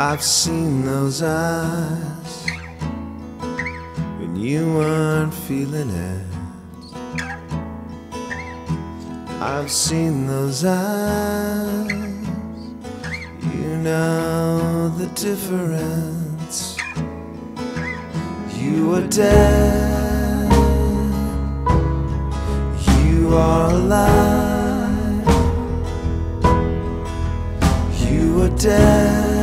I've seen those eyes when you weren't feeling it. I've seen those eyes, you know the difference. You are dead, you are alive, you are dead.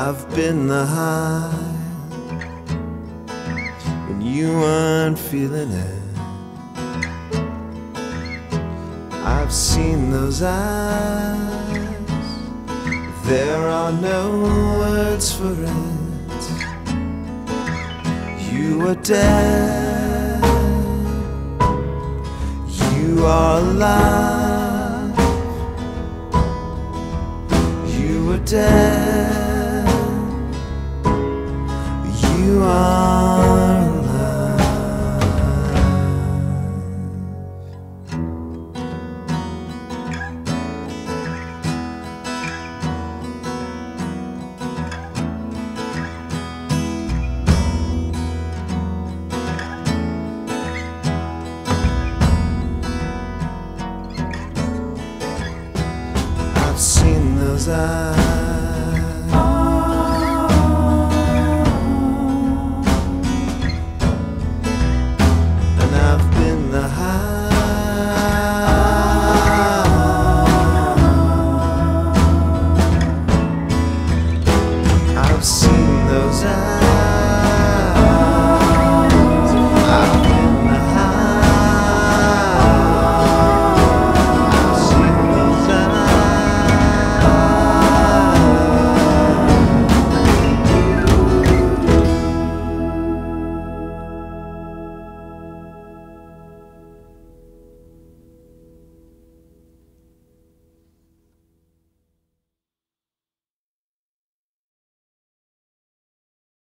I've been the high when you weren't feeling it. I've seen those eyes. There are no words for it. You are dead. You are alive. You are dead. Eyes